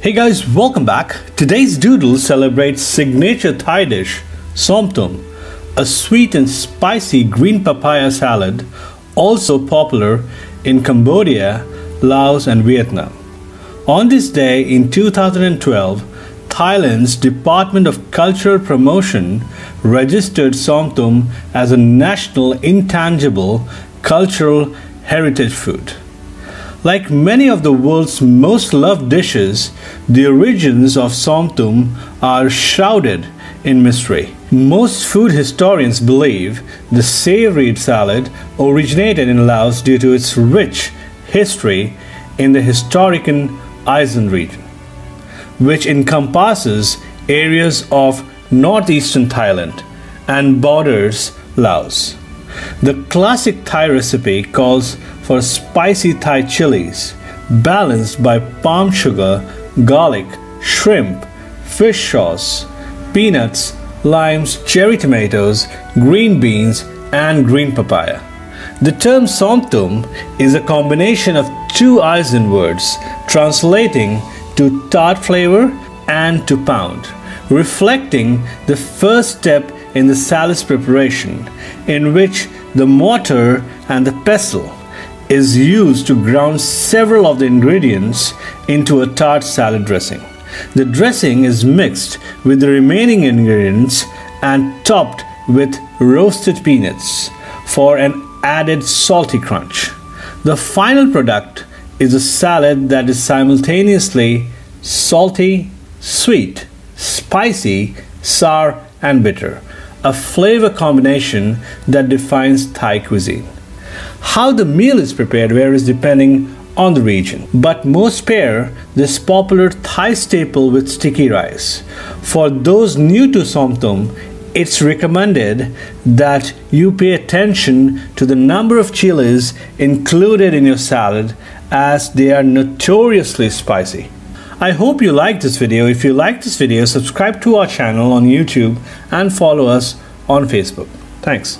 Hey guys, welcome back. Today's doodle celebrates signature Thai dish, somtum, a sweet and spicy green papaya salad, also popular in Cambodia, Laos, and Vietnam. On this day in 2012, Thailand's Department of Cultural Promotion registered Somtum as a national intangible cultural heritage food. Like many of the world's most loved dishes, the origins of Somtum are shrouded in mystery. Most food historians believe the savory salad originated in Laos due to its rich history in the historican Isan region, which encompasses areas of northeastern Thailand and borders Laos. The classic Thai recipe calls for spicy Thai chilies, balanced by palm sugar, garlic, shrimp, fish sauce, peanuts, limes, cherry tomatoes, green beans, and green papaya. The term somtum is a combination of two Isan words translating to tart flavor and to pound, reflecting the first step in the salad's preparation, in which the mortar and the pestle is used to ground several of the ingredients into a tart salad dressing. The dressing is mixed with the remaining ingredients and topped with roasted peanuts for an added salty crunch. The final product is a salad that is simultaneously salty, sweet, spicy, sour, and bitter, a flavor combination that defines Thai cuisine. How the meal is prepared varies depending on the region, but most pair this popular Thai staple with sticky rice. For those new to Somtum, it's recommended that you pay attention to the number of chilies included in your salad as they are notoriously spicy. I hope you liked this video. If you liked this video, subscribe to our channel on YouTube and follow us on Facebook. Thanks.